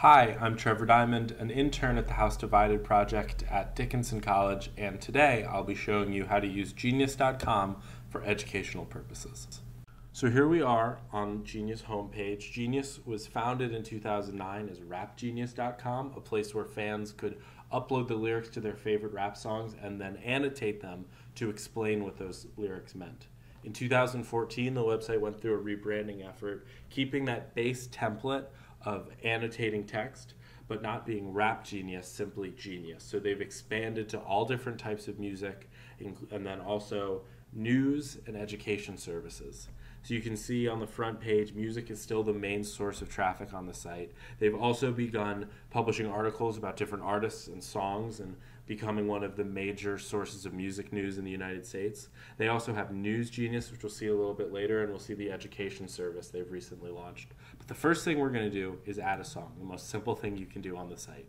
Hi, I'm Trevor Diamond, an intern at the House Divided project at Dickinson College, and today I'll be showing you how to use Genius.com for educational purposes. So here we are on Genius homepage. Genius was founded in 2009 as rapgenius.com, a place where fans could upload the lyrics to their favorite rap songs and then annotate them to explain what those lyrics meant. In 2014, the website went through a rebranding effort, keeping that base template of annotating text, but not being rap genius, simply genius. So they've expanded to all different types of music and then also news and education services. So you can see on the front page, music is still the main source of traffic on the site. They've also begun publishing articles about different artists and songs and becoming one of the major sources of music news in the United States. They also have News Genius, which we'll see a little bit later, and we'll see the education service they've recently launched. But the first thing we're going to do is add a song, the most simple thing you can do on the site.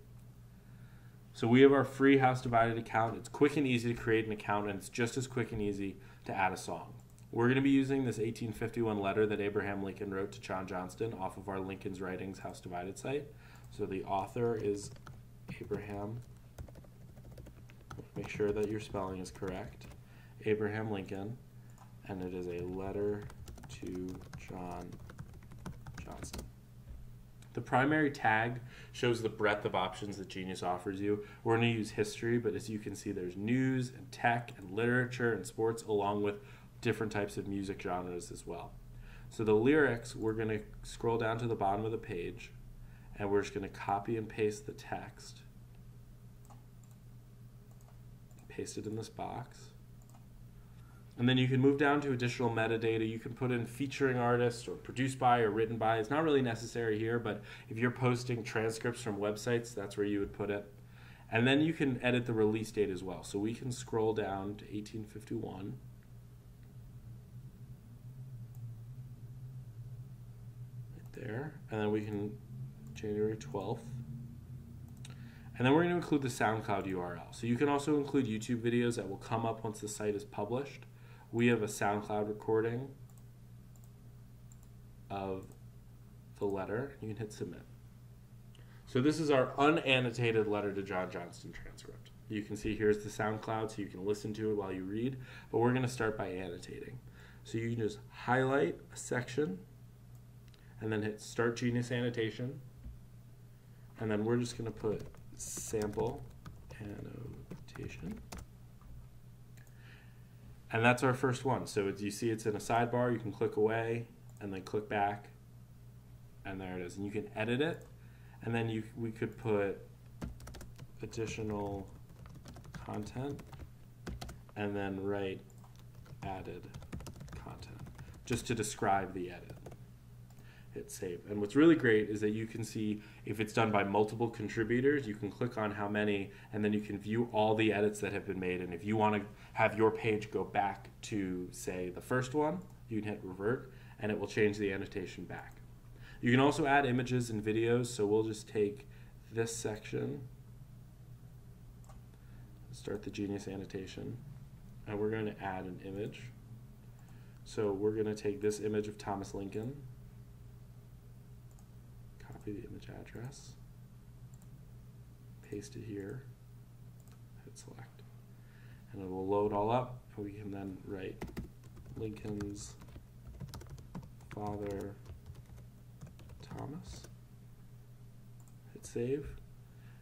So we have our free House Divided account. It's quick and easy to create an account, and it's just as quick and easy to add a song. We're going to be using this 1851 letter that Abraham Lincoln wrote to John Johnston off of our Lincoln's Writings House Divided site. So the author is Abraham Make sure that your spelling is correct. Abraham Lincoln, and it is a letter to John Johnston. The primary tag shows the breadth of options that Genius offers you. We're going to use history, but as you can see, there's news and tech and literature and sports, along with different types of music genres as well. So the lyrics, we're going to scroll down to the bottom of the page, and we're just going to copy and paste the text paste it in this box. And then you can move down to additional metadata. You can put in featuring artists or produced by or written by. It's not really necessary here, but if you're posting transcripts from websites, that's where you would put it. And then you can edit the release date as well. So we can scroll down to 1851. Right there. And then we can January 12th. And then we're going to include the SoundCloud URL. So you can also include YouTube videos that will come up once the site is published. We have a SoundCloud recording of the letter. You can hit submit. So this is our unannotated letter to John Johnston transcript. You can see here's the SoundCloud so you can listen to it while you read, but we're going to start by annotating. So you can just highlight a section and then hit Start Genius Annotation. And then we're just going to put sample annotation. And that's our first one. So you see it's in a sidebar, you can click away and then click back and there it is. And you can edit it and then you we could put additional content and then write added content just to describe the edit hit save. And what's really great is that you can see if it's done by multiple contributors, you can click on how many, and then you can view all the edits that have been made. And if you want to have your page go back to, say, the first one, you can hit revert, and it will change the annotation back. You can also add images and videos, so we'll just take this section, start the Genius annotation, and we're going to add an image. So we're going to take this image of Thomas Lincoln, copy the image address, paste it here, hit select. And it will load all up, and we can then write Lincoln's father Thomas. Hit save.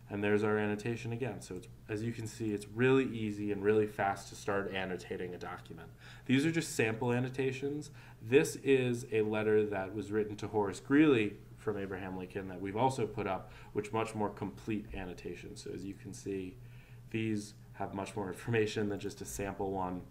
And there's our annotation again. So it's, as you can see, it's really easy and really fast to start annotating a document. These are just sample annotations. This is a letter that was written to Horace Greeley from Abraham Lincoln that we've also put up, which much more complete annotations. So as you can see, these have much more information than just a sample one.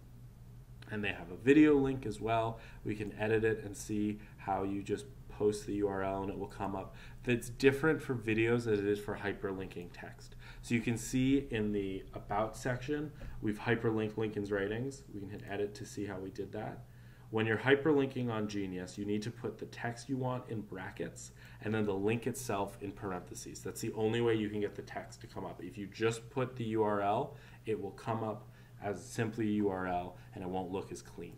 And they have a video link as well. We can edit it and see how you just post the URL and it will come up. That's different for videos as it is for hyperlinking text. So you can see in the About section, we've hyperlinked Lincoln's writings. We can hit edit to see how we did that. When you're hyperlinking on Genius, you need to put the text you want in brackets and then the link itself in parentheses. That's the only way you can get the text to come up. If you just put the URL, it will come up as simply URL and it won't look as clean.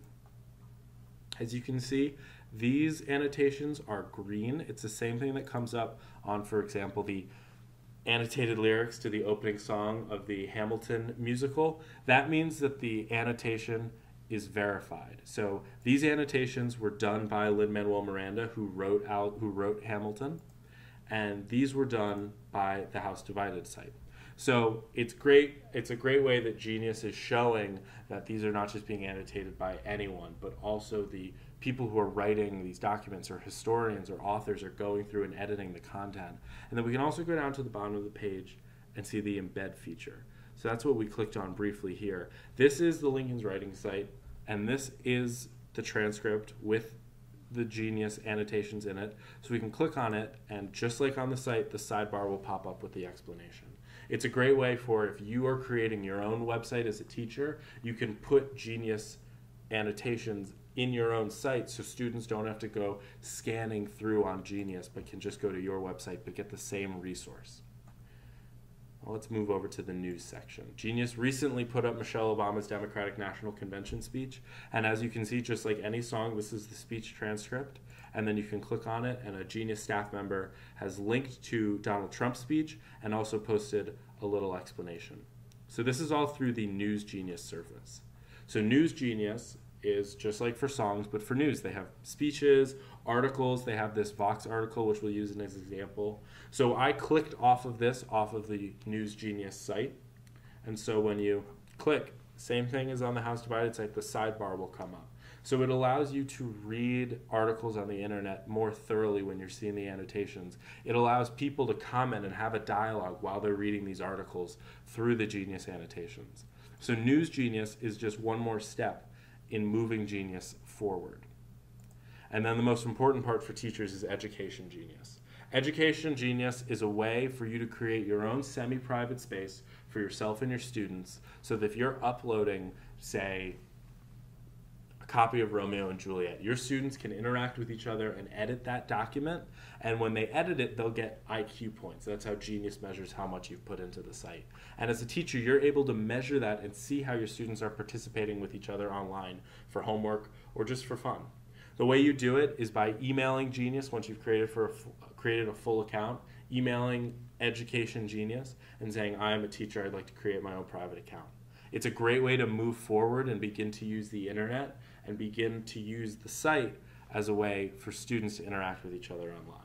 As you can see, these annotations are green. It's the same thing that comes up on, for example, the annotated lyrics to the opening song of the Hamilton musical. That means that the annotation is verified. So these annotations were done by Lin Manuel Miranda, who wrote out who wrote Hamilton, and these were done by the House Divided site. So it's great. It's a great way that Genius is showing that these are not just being annotated by anyone, but also the people who are writing these documents, or historians, or authors, are going through and editing the content. And then we can also go down to the bottom of the page and see the embed feature. So that's what we clicked on briefly here. This is the Lincoln's Writing site, and this is the transcript with the Genius annotations in it. So we can click on it, and just like on the site, the sidebar will pop up with the explanation. It's a great way for if you are creating your own website as a teacher, you can put Genius annotations in your own site so students don't have to go scanning through on Genius but can just go to your website but get the same resource. Well, let's move over to the news section. Genius recently put up Michelle Obama's Democratic National Convention speech, and as you can see, just like any song, this is the speech transcript, and then you can click on it, and a Genius staff member has linked to Donald Trump's speech and also posted a little explanation. So this is all through the News Genius service. So News Genius is just like for songs, but for news. They have speeches, articles. They have this Vox article, which we'll use as an example. So I clicked off of this, off of the News Genius site. And so when you click, same thing as on the House Divided site, the sidebar will come up. So it allows you to read articles on the internet more thoroughly when you're seeing the annotations. It allows people to comment and have a dialogue while they're reading these articles through the Genius annotations. So News Genius is just one more step in moving Genius forward. And then the most important part for teachers is Education Genius. Education Genius is a way for you to create your own semi private space for yourself and your students so that if you're uploading, say, copy of Romeo and Juliet. Your students can interact with each other and edit that document, and when they edit it, they'll get IQ points. That's how Genius measures how much you've put into the site. And as a teacher, you're able to measure that and see how your students are participating with each other online for homework or just for fun. The way you do it is by emailing Genius once you've created for a, created a full account, emailing Education Genius and saying, I am a teacher, I'd like to create my own private account. It's a great way to move forward and begin to use the internet and begin to use the site as a way for students to interact with each other online.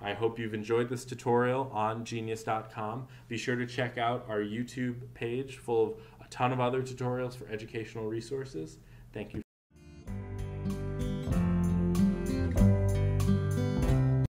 I hope you've enjoyed this tutorial on genius.com. Be sure to check out our YouTube page full of a ton of other tutorials for educational resources. Thank you.